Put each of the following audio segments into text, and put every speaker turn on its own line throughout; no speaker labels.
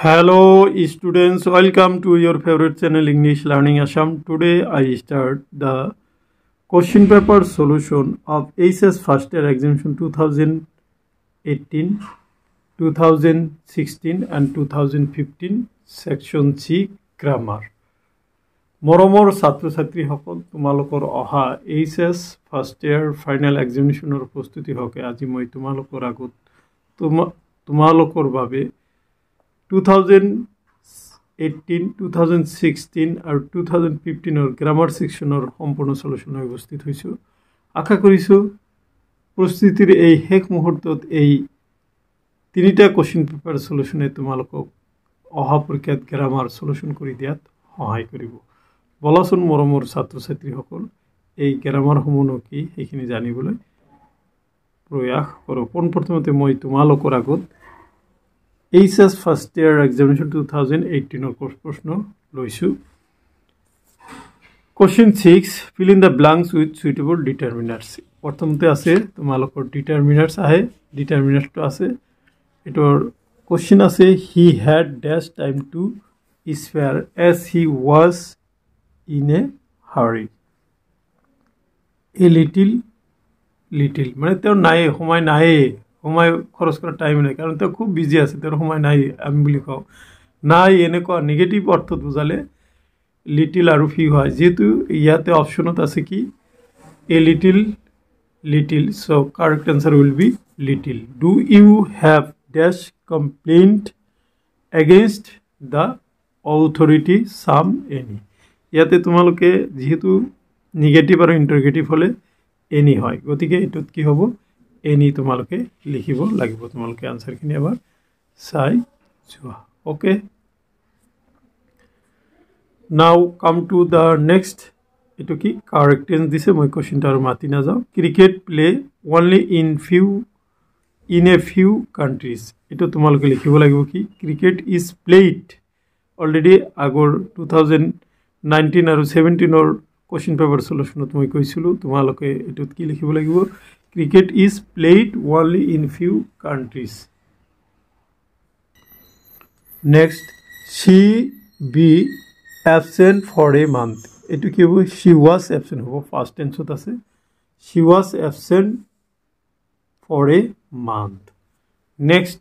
Hello students, welcome to your favorite channel English Learning Assam. Today I start the question paper solution of ACES first year examination 2018, 2016 and 2015 section C grammar. মৰমৰ ছাত্ৰ ছাত্ৰীসকল তোমালোকৰ অহা H S first year final এক্সামিনেশ্যনৰ প্ৰস্তুতি হকে আজি মই তোমালোকৰ আগত তোমালোকৰ বাবে two thousand eighteen two thousand sixteen আৰু টু থাউজেণ্ড ফিফটিনৰ গ্ৰামাৰ ছেকশ্যনৰ সম্পূৰ্ণ চলুচন উপস্থিত হৈছোঁ। আশা কৰিছোঁ প্ৰস্তুতিৰ এই শেষ মুহূৰ্তত এই তিনিটা কুৱেশ্যন পেপাৰ চলুচনে তোমালোকক অহা পৰীক্ষাত গ্ৰামাৰ চলুচন কৰি দিয়াত সহায় কৰিব। বলাচোন মৰমৰ ছাত্ৰ ছাত্ৰীসকল এই গ্ৰামাৰসমূহনো কি সেইখিনি জানিবলৈ প্ৰয়াস কৰোঁ পোনপ্ৰথমতে মই তোমালোকৰ আগত H S first year examination two thousand এইটিনৰ প্ৰশ্ন লৈছোঁ question six fill in the blanks with suitable determiners প্ৰথমতে আছে তোমালোকৰ ডিটাৰমিনাৰ্ছ আহে ডিটাৰমিনাৰ্ছটো আছে এইটোৰ কুৱেশ্যন আছে he had dash time to spare as he was in a hurry a little little মানে তেওঁৰ নাই সময় নায়েই সময় খৰচ কৰাৰ টাইম নাই কাৰণ তেওঁ খুব বিজি আছে তেওঁৰ সময় নাই আমি বুলি কওঁ। নাই এনেকুৱা নিগেটিভ অৰ্থত বুজালে লিটিল আৰু ফি হয়। যিহেতু ইয়াতে অপশ্যনত আছে কি a little little so' correct answer will be little do you have dash complaint against the authority some any ইয়াতে তোমালোকে যিহেতু নিগেটিভ আৰু ইণ্টাৰগেটিভ হ'লে এনি হয়। গতিকে এইটোত কি হ'ব? এনি তোমালোকে লিখিব লাগিব। তোমালোকে আনচাৰখিনি এবাৰ চাই যোৱা। Okay now come to the next এইটো কি? কাৰেক্টেঞ্চ দিছে। মই কুৱেশ্যনটো আৰু মাতি নাযাওঁ। Cricket play only in few in a few countries এইটো তোমালোকে লিখিব লাগিব কি? ক্ৰিকেট ইজ প্লেইড অলৰেডি আগৰ টু থাউজেণ্ড নাইনটিন আৰু ছেভেণ্টিনৰ কুৱেশ্যন পেপাৰ চলুচনত মই কৈছিলোঁ। তোমালোকে এইটোত কি লিখিব লাগিব? Cricket is played only in few countries next she be absent for a month এইটো কি হ'ব চি ৱাজ এবচেণ্ট হ'ব ফাৰ্ষ্ট টেন্সত আছে she was absent for a month next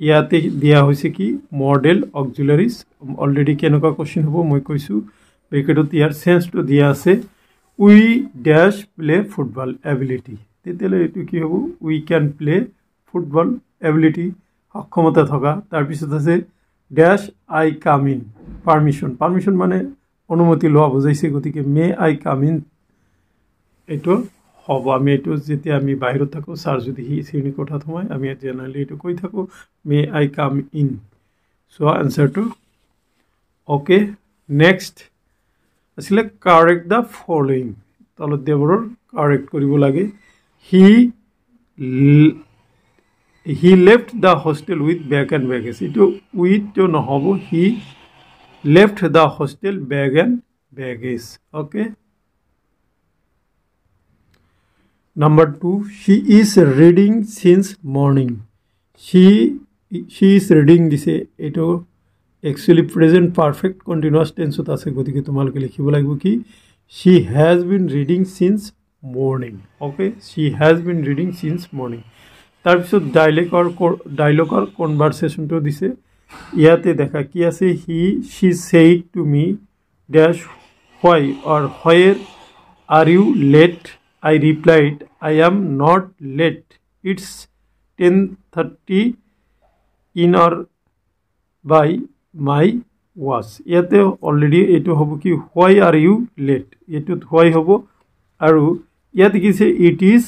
ইয়াতে দিয়া হৈছে কি? মডেল অক্সিলাৰিজ অলৰেডি কেনেকুৱা কুৱেশ্যন হ'ব? মই কৈছোঁ। ব্ৰেকেটত ইয়াৰ চেঞ্জটো দিয়া আছে। We dash play football ability তেতিয়াহ'লে এইটো কি হ'ব? We can play football ability সক্ষমতা থকা। তাৰপিছত আছে ডেছ আই কাম ইন পাৰ্মিশ্যন পাৰ্মিশ্যন মানে অনুমতি লোৱা বুজাইছে গতিকে মে আই কাম ইন এইটো হ'ব। আমি এইটো যেতিয়া আমি বাহিৰত থাকোঁ ছাৰ যদি সি শ্ৰেণী কোঠাত সোমাই আমি জেনেৰেলি এইটো কৈ থাকোঁ মে আই কাম ইন চোৱা এনচাৰটো অ'কে নেক্সট আছিলে কাৰেক্ট দ্য ফলোয়িং তলত দেৱৰৰ কাৰেক্ট কৰিব লাগে। He he left the hostel with bag and baggage এইটো উইথটো নহ'ব he left the hostel bag and baggage okay number two she is reading since morning she she is reading দিছে এইটো actually present perfect continuous টেন্সত আছে গতিকে তোমালোকে লিখিব লাগিব কি she has been reading since morning okay she has been reading since morning তাৰপিছত ডাইলেকৰ ডাইলগৰ কনভাৰ্চেশ্যনটো দিছে। ইয়াতে দেখা কি আছে? He she said to me dash why or where are you late I replied I am not late it's ten thirty in or by my watch ইয়াতে অলৰেডি এইটো হ'ব কি হোৱাই আৰ ইউ লেট এইটোত why হ'ব? আৰু ইয়াত দেখিছে it is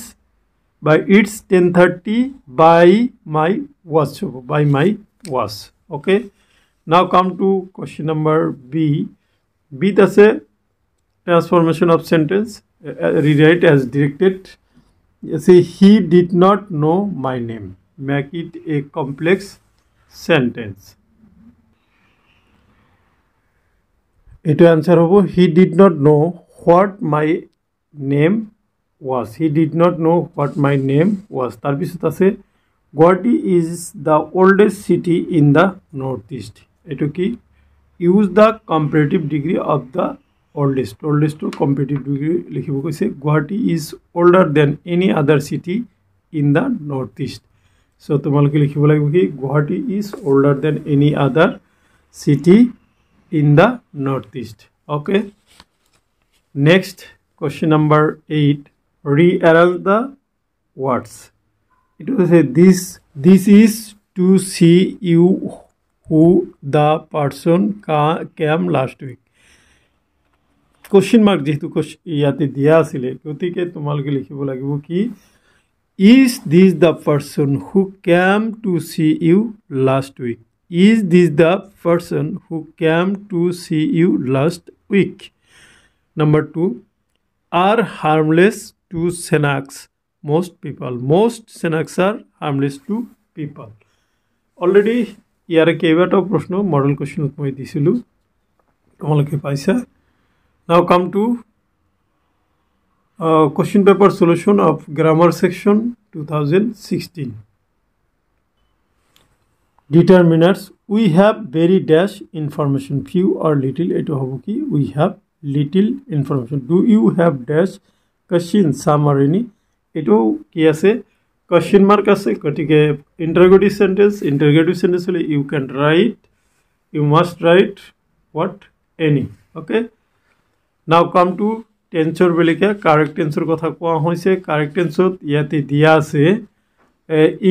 by it's ten thirty by my watch হ'ব by my watch okay now come to question number B বিত আছে transformation of sentence rewrite as directed আছে he did not know' my name make it a complex sentence এইটো answer হ'ব he did not know' what my name did not know' what my name was তাৰপিছত আছে Guwahati is the oldest city in the north east এইটো কি use the comparative degree of the oldest অল্ডেষ্টৰ comparative degree লিখিব কৈছে Guwahati is older than any other city in the north east so' তোমালোকে লিখিব লাগিব কি? Guwahati is older than any other city in the north east okay next question number eight rearrange the words এইটো হৈছে this this is to see you who the person CAA came last week question mark যিহেতু ইয়াতে দিয়া আছিলে গতিকে তোমালোকে লিখিব লাগিব কি is this the person who came to see you last week is this the person who came to see you last week number two are harmless to syntax most people most syntax are harmless to people. Already ইয়াৰে কেইবাটাও প্ৰশ্ন model কুৱেশ্যনত মই দিছিলোঁ। তোমালোকে পাইছা। Now come to question paper solution of grammar section two thousand sixteen determiners we have very dash information few or little এইটো হ'ব কি? We have little information do you have dash question some or any এইটোও কি আছে question mark আছে গতিকে interrogative sentence interrogative sentence হ'লে you can write you must write what any okay now come to টেন্সৰ বেলেগে কাৰেক্ট টেন্সৰ কথা কোৱা হৈছে কাৰেক্ট টেন্সত ইয়াতে দিয়া আছে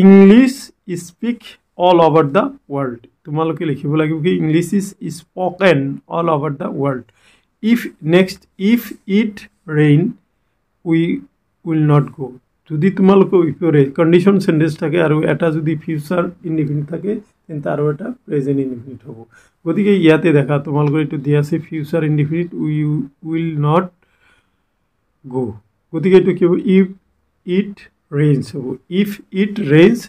English speak all over the world তোমালোকে লিখিব লাগিব কি English is spoken all over the world if next if it rain we will not go' যদি তোমালোকৰ ইফৰে কণ্ডিশ্যন চেণ্টেঞ্চ থাকে আৰু এটা যদি ফিউচাৰ ইনডিফিনিট থাকে তেন্তে আৰু এটা প্ৰেজেণ্ট ইনডিফিনিট হ'ব। গতিকে ইয়াতে দেখা তোমালোকৰ এইটো দিয়া আছে future indefinite we will not go' গতিকে এইটো কি হ'ব? ইফ ইট ৰেইঞ্চ হ'ব। If it rains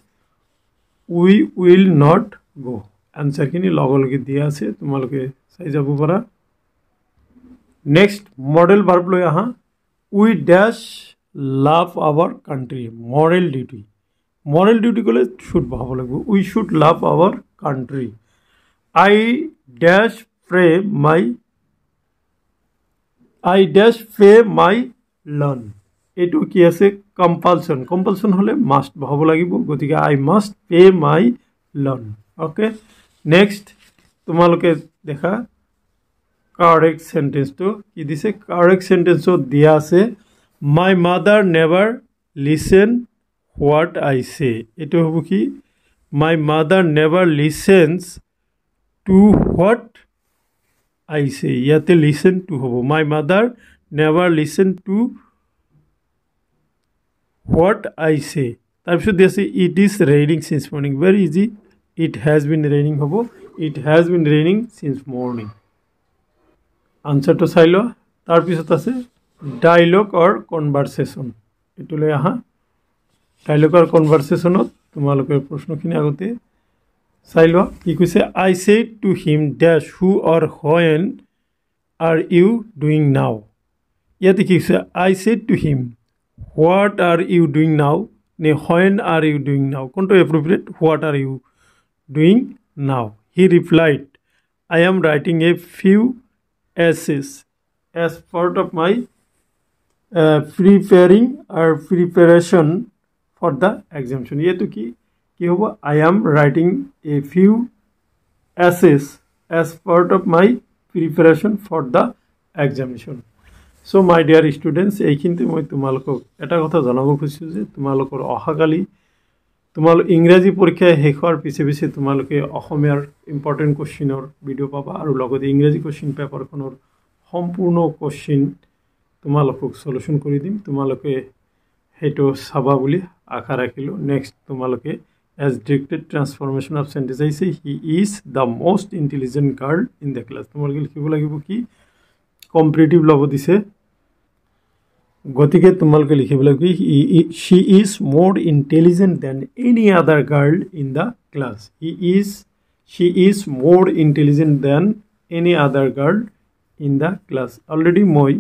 we will not go' এনচাৰখিনি লগে লগে দিয়া আছে তোমালোকে চাই যাব পাৰা। নেক্সট মডেল ভাৰ্ব লৈ আহা। We dash love our country moral duty moral duty ক'লে শ্বুড বহাব লাগিব we should love our country I dash pray my I dash pay my loan এইটো কি আছে কম্পালচন কম্পালচন হ'লে মাষ্ট বহাব লাগিব গতিকে I must pay my loan okay next তোমালোকে দেখা কাৰেক্ট চেণ্টেঞ্চটো কি দিছে? কাৰেক্ট চেণ্টেঞ্চত দিয়া আছে my mother never listen what I say এইটো হ'ব কি? My mother never listens to what I say ইয়াতে লিচেন টু হ'ব। My mother never listen to what I say তাৰপিছত দি আছে it is raining since morning very easy it has been raining হ'ব। It has been raining since morning আনচাৰটো চাই লোৱা তাৰপিছত আছে ডাইলগ অৰ কনভাৰ্চেশ্যন এইটোলৈ আহা ডাইলগ অৰ কনভাৰ্চেশ্যনত তোমালোকে প্ৰশ্নখিনি আগতে চাই লোৱা কি কৈছে I say to him dash who or when are you doing now ইয়াতে কি কৈছে I say to him what are you doing now নে when are you doing now কোনটো appropriate what are you doing now he replied I am writing a few essays as part of my preparing আৰু preparation for the examination এইটো কি কি হ'ব I am writing a few essays as part of my preparation for the examination so' my dear students এইখিনিতে মই তোমালোকক এটা কথা জনাব খুজিছোঁ যে তোমালোকৰ অহাকালি তোমালোক ইংৰাজী পৰীক্ষা শেষ হোৱাৰ পিছে পিছে তোমালোকে অসমীয়াৰ ইম্পৰ্টেণ্ট কুৱেশ্যনৰ ভিডিঅ' পাবা আৰু লগতে ইংৰাজী কুৱেশ্যন পেপাৰখনৰ সম্পূৰ্ণ কুৱেশ্যন তোমালোকক চলিউশ্যন কৰি দিম। তোমালোকে সেইটো চাবা বুলি আশা ৰাখিলোঁ। নেক্সট তোমালোকে as directed transformation of sentence আহিছে he is the most intelligent girl in the class তোমালোকে লিখিব লাগিব কি? কম্পিটিটিভ ল'ব দিছে। গতিকে তোমালোকে লিখিব লাগিব she is more intelligent than any other girl in the class he is she is more intelligent than any other girl in the class already মই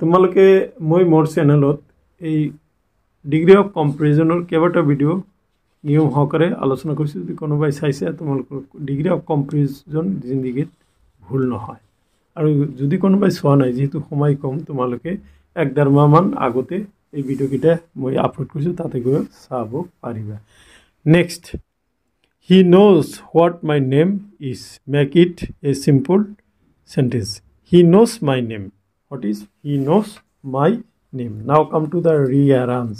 তোমালোকে মই মোৰ চেনেলত এই ডিগ্ৰী অফ কম্পেৰিজনৰ কেইবাটা ভিডিঅ' নিয়ম সহকাৰে আলোচনা কৰিছোঁ। যদি কোনোবাই চাইছে তোমালোকৰ ডিগ্ৰী অফ কম্পেৰিজন জিন্দিগীত ভুল নহয়। আৰু যদি কোনোবাই চোৱা নাই যিহেতু সময় কম তোমালোকে এক ডেৰ মাহমান আগতে এই ভিডিঅ'কেইটা মই আপলোড কৰিছোঁ তাতে গৈ চাব পাৰিবা। Next he knows what my name is make it a simple sentence he knows my name what is he knows my name now come to the ৰিয়াৰাঞ্চ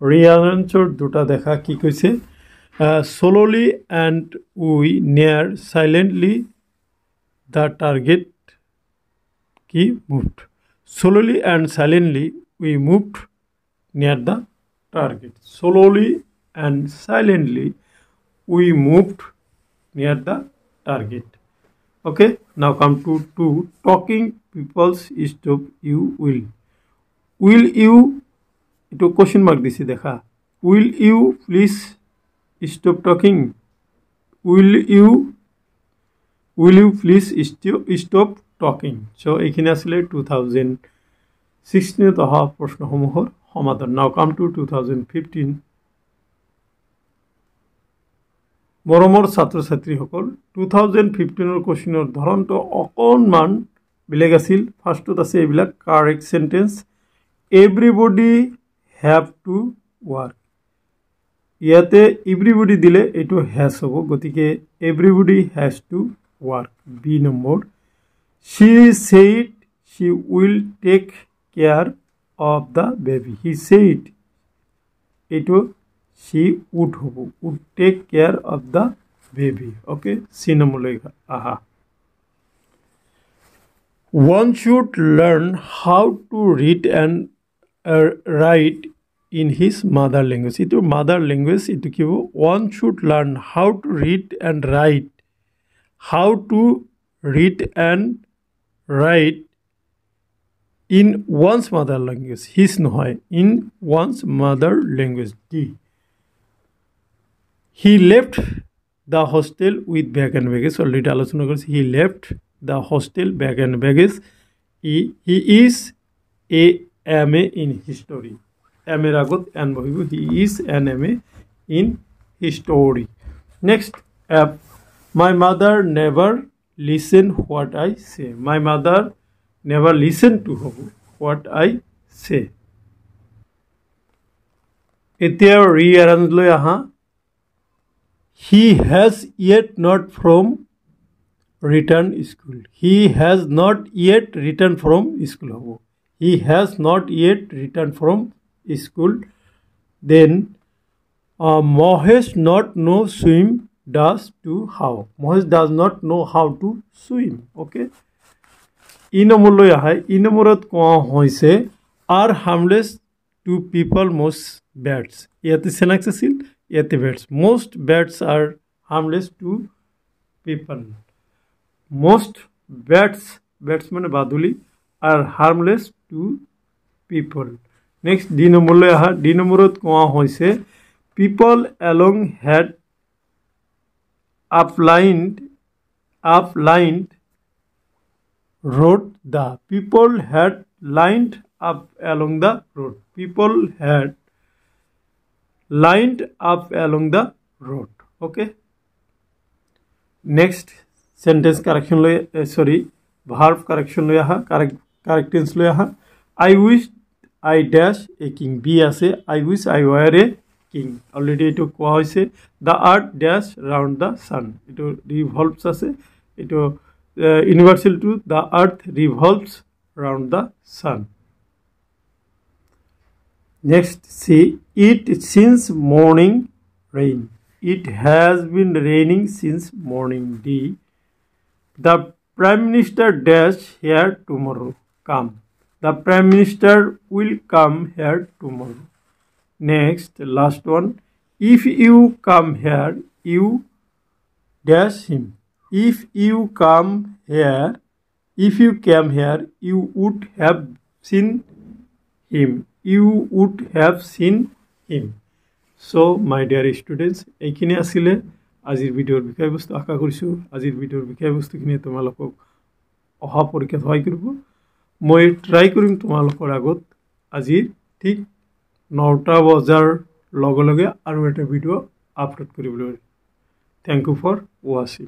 ৰিয়াৰেঞ্চৰ দুটা দেখা কি কৈছে? Slowly and we near silently the target কি moved slowly and silently we moved near the target slowly and silently we moved near the target okay now come to two talking people's stop you will will you এইটো question mark দিছে দেখা will you please stop talking will you will you please stop talking so' এইখিনি আছিলে two thousand ছিক্সটিনত অহা প্ৰশ্নসমূহৰ সমাধান। Now come to two thousand fifteen মৰমৰ ছাত্ৰ ছাত্ৰীসকল টু থাউজেণ্ড ফিফটিনৰ কুৱেশ্যনৰ ধৰণটো অকণমান বেলেগ আছিল। ফাৰ্ষ্টত আছে এইবিলাক correct sentence everybody have to work ইয়াতে এভৰিবডি দিলে এইটো হেজ হ'ব গতিকে everybody has to work B number she said she will take care of the baby. He said it she would would take care of the baby. Okay? Sinamulega aha one should learn how to read and uh, write in his mother language. Ito mother language Ito kibo one should learn how to read and write how to read and write in one's mother language his nohoy in one's mother language d he left the hostel with bag and baggage already আলোচনা করেছি he left the hostel bag and baggage he, he is a MA in history M এর আগত an বহিব he is an M A in history next app my mother never listen what I say my mother never listen to হ'ব what I say এতিয়া ৰি এৰেঞ্জলৈ আহা he has yet not from return school he has not yet return from school হ'ব he has not yet return from school. Then uh, Mohesh not know swim does to how. Mohesh does not know how to swim okay? আহে ই নম্বৰত কোৱা হৈছে are harmless to people most bats ইয়াতে syntax আছিল ইয়াতে bats most bats are harmless to people most bats bats মানে বাদুলি are harmless to people next D নম্বৰলৈ আহা ডি নম্বৰত কোৱা হৈছে people along had upland upland road the people had lined up along the road people had lined up along the road okay next sentence correction লৈ চৰি verb correction লৈ আহা correct কাৰেক্টেঞ্চ লৈ আহা I wish I dash a king B আছে I wish I were a king already এইটো কোৱা হৈছে the earth dash round the sun এইটো ৰিভলভছ আছে। এইটো universal to the earth revolves round the sun next she it since morning rain it has been raining since morning D the prime minister dash here tomorrow come The Prime Minister will come here tomorrow. Next, last one. If you come here, you dash him. If you come here, if you came here, you would have seen him. You would have seen him. So, my dear students, এইখিনি আছিলে আজিৰ ভিডিঅ'ৰ বিষয়বস্তু আশা কৰিছোঁ আজিৰ ভিডিঅ'ৰ বিষয়বস্তুখিনিয়ে তোমালোকক অহা পৰীক্ষাত সহায় কৰিব মই ট্ৰাই কৰিম তোমালোকৰ আগত আজি ঠিক নটা বজাৰ লগে লগে আৰু এটা ভিডিঅ' আপলোড কৰিবলৈ। থেংক ইউ ফৰ ৱাচিং